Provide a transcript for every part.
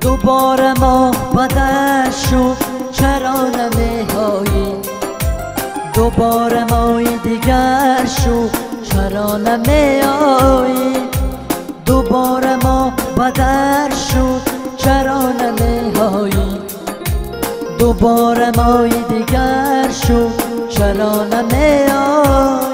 دوباره ما بدر شد چرا نمیهایی دوباره مای دیگر شد چرا نمیایی دوباره ما بدر شد چرا نمیهایی دوباره مای دیگر شد چرا نمیایی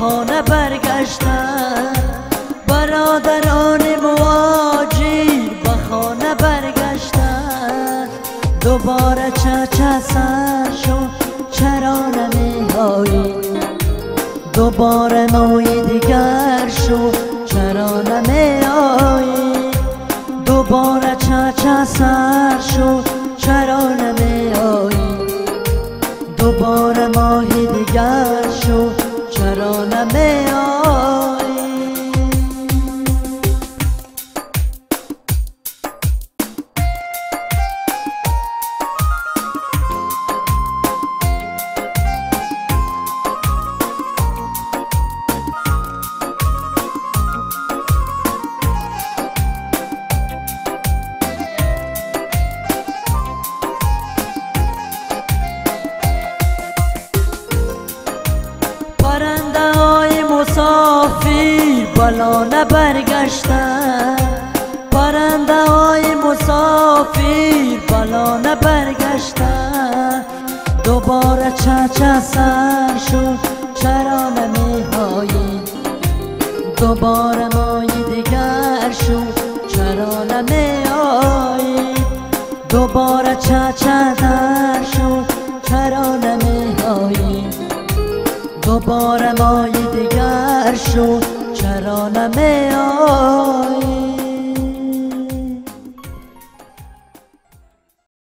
خانه برگشتن برادران مواجیر به خانه برگشتن. دوباره چه سر شد چرا نمیهایی دوباره مای دیگر شد چرا نمیایی دوباره چه سر شد چرا نمیایی دوباره ماهی دیگر مسافر بلانه برگشتن پرنده های مسافر بلانه برگشتن دوباره چه سر شد چرا نمیهایی دوباره مای دیگر شد چرا نمیایی دوباره چه در شد چرا نمیهایی دوباره مای دیگر شد چرا نمیایی